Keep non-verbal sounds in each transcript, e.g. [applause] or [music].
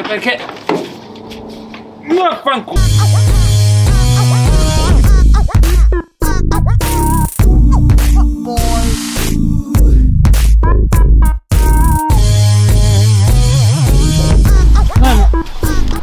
Anche perché...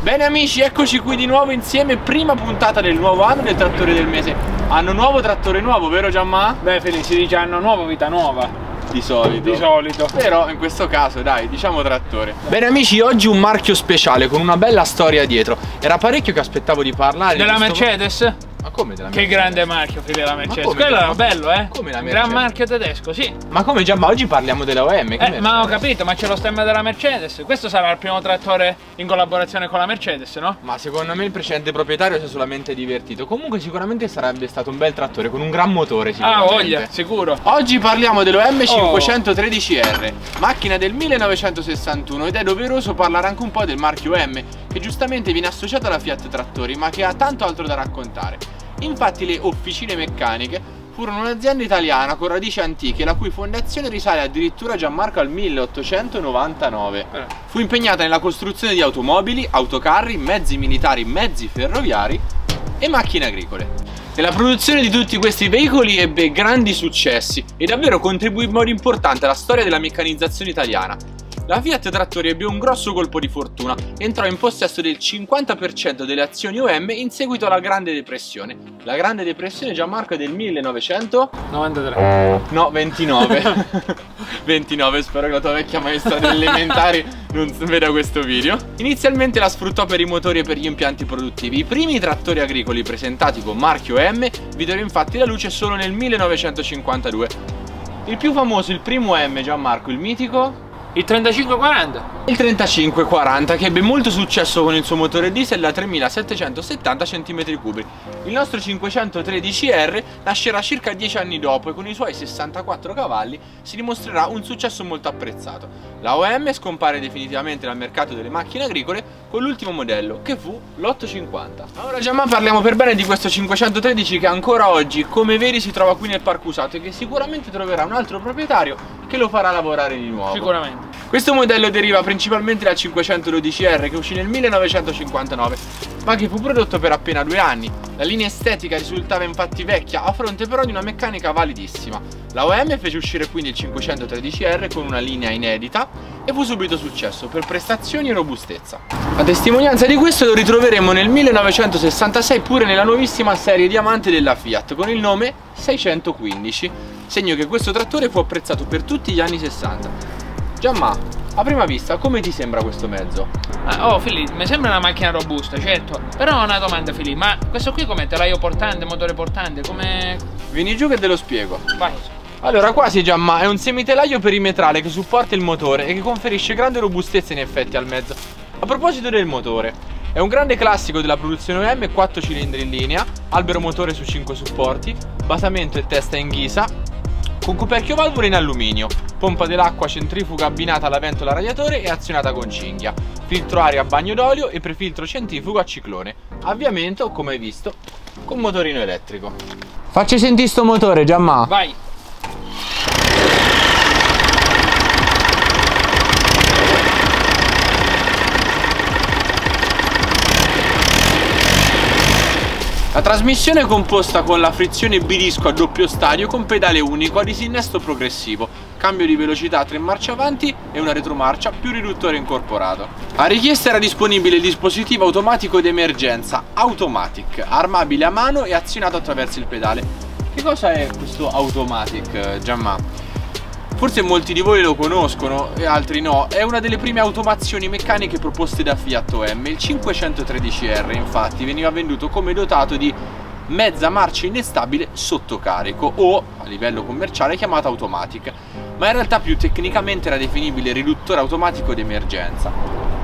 Bene amici, eccoci qui di nuovo insieme, prima puntata del nuovo anno del trattore del mese. Anno nuovo, trattore nuovo, vero Giamma? Beh Felice, dice anno nuovo, vita nuova. Di solito. Di solito. Però in questo caso, dai, diciamo trattore. Bene amici, oggi un marchio speciale con una bella storia dietro. Era parecchio che aspettavo di parlare. di Della Mercedes? Ma come della Che grande marchio, figlia della Mercedes. come Quello era bello, eh? come la Mercedes? Gran marchio tedesco, sì. Ma come Giamma, oggi parliamo della OM. che Eh, ma ho capito, ma c'è lo stemma della Mercedes. Questo sarà il primo trattore in collaborazione con la Mercedes, no? Ma secondo me il precedente proprietario si è solamente divertito. Comunque sicuramente sarebbe stato un bel trattore con un gran motore Ah, voglia, sicuro. Oggi parliamo dello Oh. M513R, macchina del 1961 ed è doveroso parlare anche un po' del marchio M, che giustamente viene associato alla Fiat Trattori, ma che ha tanto altro da raccontare. Infatti le officine meccaniche furono un'azienda italiana con radici antiche, la cui fondazione risale addirittura Gianmarco al 1899. Eh. Fu impegnata nella costruzione di automobili, autocarri, mezzi militari, mezzi ferroviari e macchine agricole. Nella produzione di tutti questi veicoli ebbe grandi successi e davvero contribuì in modo importante alla storia della meccanizzazione italiana. La Fiat Trattori ebbe un grosso colpo di fortuna, entrò in possesso del 50% delle azioni OM in seguito alla Grande Depressione. La Grande Depressione Gianmarco è del 1900? 93. No, 29. 29, [laughs] spero che la tua vecchia maestra delle elementari non veda questo video. Inizialmente la sfruttò per i motori e per gli impianti produttivi. I primi trattori agricoli presentati con marchio M videro infatti la luce solo nel 1952. Il più famoso, il primo M, Gianmarco, il mitico Il 3540. il 3540 che ebbe molto successo con il suo motore diesel da 3770 cm3. Il nostro 513R nascerà circa 10 anni dopo e con i suoi 64 cavalli si dimostrerà un successo molto apprezzato. La OM scompare definitivamente dal mercato delle macchine agricole con l'ultimo modello che fu l'850. Ora Giamma parliamo per bene di questo 513 che ancora oggi come vedi si trova qui nel parco usato e che sicuramente troverà un altro proprietario che lo farà lavorare di nuovo. Sicuramente. Questo modello deriva principalmente dal 512R che uscì nel 1959, ma che fu prodotto per appena due anni. La linea estetica risultava infatti vecchia, a fronte però di una meccanica validissima. La OM fece uscire quindi il 513R con una linea inedita e fu subito successo per prestazioni e robustezza. A testimonianza di questo lo ritroveremo nel 1966 pure nella nuovissima serie Diamante della Fiat con il nome 615, segno che questo trattore fu apprezzato per tutti gli anni 60. Giamma, a prima vista come ti sembra questo mezzo? Ah, oh Filippo, mi sembra una macchina robusta, certo. Però ho una domanda Filippo, ma questo qui come telaio portante, motore portante, come... Vieni giù che te lo spiego. Vai. Allora, quasi Giamma, è un semitelaio perimetrale che supporta il motore e che conferisce grande robustezza in effetti al mezzo. A proposito del motore, è un grande classico della produzione OM, 4 cilindri in linea, albero motore su 5 supporti, basamento e testa in ghisa, con coperchio valvole in alluminio, pompa dell'acqua centrifuga abbinata alla ventola radiatore e azionata con cinghia, filtro aria a bagno d'olio e prefiltro centrifugo a ciclone, avviamento, come hai visto, con motorino elettrico. Facci sentire sto motore, Giamma. Vai. La trasmissione è composta con la frizione bidisco a doppio stadio con pedale unico a disinnesto progressivo, cambio di velocità tre marce avanti e una retromarcia più riduttore incorporato. A richiesta era disponibile il dispositivo automatico d'emergenza Automatic, armabile a mano e azionato attraverso il pedale. Che cosa è questo Automatic, eh, Giamma? Forse molti di voi lo conoscono e altri no, è una delle prime automazioni meccaniche proposte da Fiat OM. Il 513R infatti veniva venduto come dotato di mezza marcia innestabile sotto carico o a livello commerciale chiamata automatic, ma in realtà più tecnicamente era definibile riduttore automatico d'emergenza.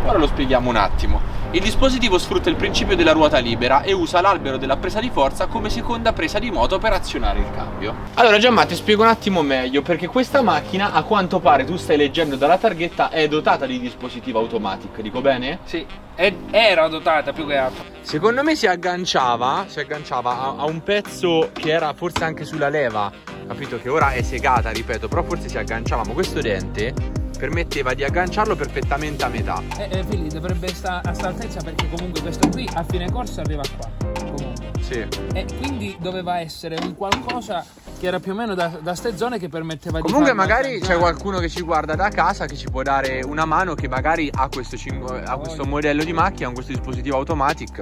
Ora lo spieghiamo un attimo. Il dispositivo sfrutta il principio della ruota libera e usa l'albero della presa di forza come seconda presa di moto per azionare il cambio. Allora Giamma ti spiego un attimo meglio perché questa macchina a quanto pare tu stai leggendo dalla targhetta è dotata di dispositivo automatic, dico bene? Sì, ed- era dotata più che altro. Secondo me si agganciava, si agganciava a, a un pezzo che era forse anche sulla leva, capito? Che ora è segata, ripeto, però forse si agganciava, ma questo dente permetteva di agganciarlo perfettamente a metà. E eh, Fili dovrebbe stare a sta altezza perché comunque questo qui a fine corsa arriva qua. Comunque. Sì. E quindi doveva essere un qualcosa che era più o meno da, da ste zone che permetteva Comunque di farlo magari c'è qualcuno che ci guarda da casa che ci può dare una mano che magari ha questo, ha questo modello di macchina, con questo dispositivo automatic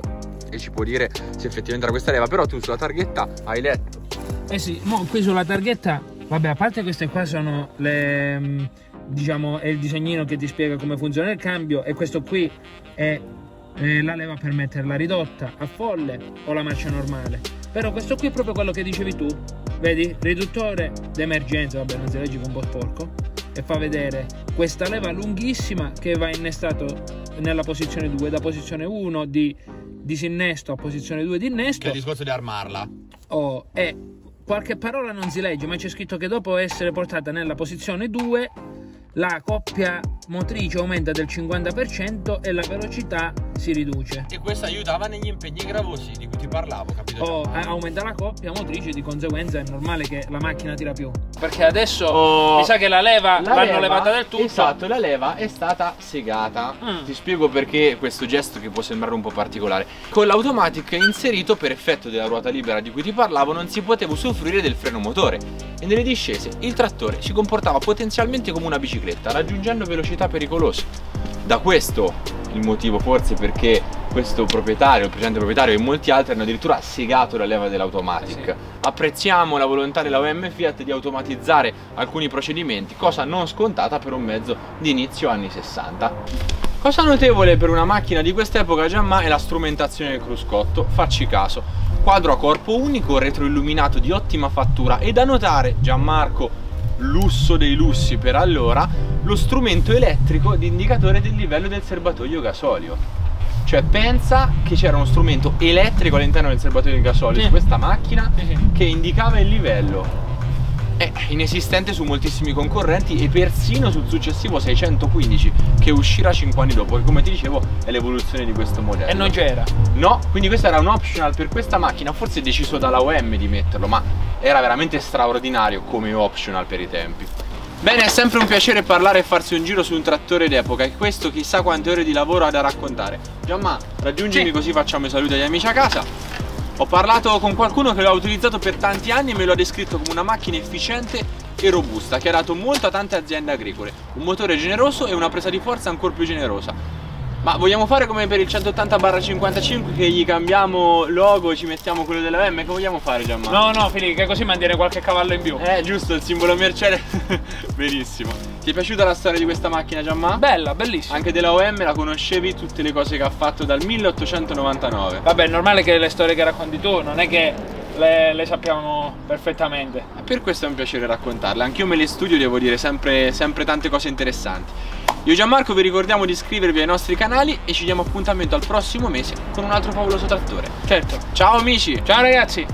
e ci può dire se effettivamente era questa leva, però tu sulla targhetta hai letto. Eh sì, mo qui sulla targhetta, vabbè, a parte queste qua sono le mm, diciamo è il disegnino che ti spiega come funziona il cambio e questo qui è eh, la leva per metterla ridotta a folle o la marcia normale. Però questo qui è proprio quello che dicevi tu. Vedi? Riduttore d'emergenza, vabbè, non si legge con un po' sporco e fa vedere questa leva lunghissima che va innestato nella posizione 2, da posizione 1 di disinnesto a posizione 2 di innesto. discorso di armarla. Oh, e qualche parola non si legge, ma c'è scritto che dopo essere portata nella posizione 2 la coppia motrice aumenta del 50% e la velocità si riduce. E questo aiutava negli impegni gravosi di cui ti parlavo, capito? O a- aumenta la coppia motrice, di conseguenza è normale che la macchina tira più. Perché adesso Oh, mi sa che la leva La l'hanno leva- levata del tutto. Esatto, la leva è stata segata. Mm. Ti spiego perché questo gesto che può sembrare un po' particolare. Con l'automatic inserito per effetto della ruota libera di cui ti parlavo non si poteva usufruire del freno motore e nelle discese il trattore si comportava potenzialmente come una bicicletta, raggiungendo velocità pericolose. Da questo il motivo forse perché questo proprietario, il precedente proprietario e molti altri hanno addirittura segato la leva dell'automatic. Sì. Apprezziamo la volontà della OM Fiat di automatizzare alcuni procedimenti, cosa non scontata per un mezzo di inizio anni 60. Cosa notevole per una macchina di quest'epoca Giamma è la strumentazione del cruscotto, facci caso. Quadro a corpo unico, retroilluminato di ottima fattura e da notare, Gianmarco, lusso dei lussi per allora, lo strumento elettrico di indicatore del livello del serbatoio gasolio. Cioè pensa che c'era uno strumento elettrico all'interno del serbatoio del gasolio Sì. di questa macchina Sì, sì. che indicava il livello. È inesistente su moltissimi concorrenti e persino sul successivo 615 che uscirà 5 anni dopo, che come ti dicevo è l'evoluzione di questo modello. E non c'era. No, quindi questo era un optional per questa macchina, forse deciso dalla OM di metterlo, ma era veramente straordinario come optional per i tempi. Bene, è sempre un piacere parlare e farsi un giro su un trattore d'epoca e questo chissà quante ore di lavoro ha da raccontare. Giamma, raggiungimi Sì. così facciamo i saluti agli amici a casa. Ho parlato con qualcuno che lo ha utilizzato per tanti anni e me lo ha descritto come una macchina efficiente e robusta che ha dato molto a tante aziende agricole. Un motore generoso e una presa di forza ancora più generosa. Ma vogliamo fare come per il 180-55 che gli cambiamo logo e ci mettiamo quello della M? Che vogliamo fare Giamma? No, no, Fili, che così mantiene qualche cavallo in più. Eh, giusto, il simbolo Mercedes. [laughs] Benissimo. Ti è piaciuta la storia di questa macchina Giamma? Bella, bellissima. Anche della OM la conoscevi tutte le cose che ha fatto dal 1899. Vabbè, è normale che le storie che racconti tu non è che le, le sappiamo perfettamente. Per questo è un piacere raccontarle. Anch'io me le studio, devo dire, sempre, sempre tante cose interessanti. Io e Gianmarco vi ricordiamo di iscrivervi ai nostri canali e ci diamo appuntamento al prossimo mese con un altro favoloso trattore. Certo. Ciao amici! Ciao ragazzi.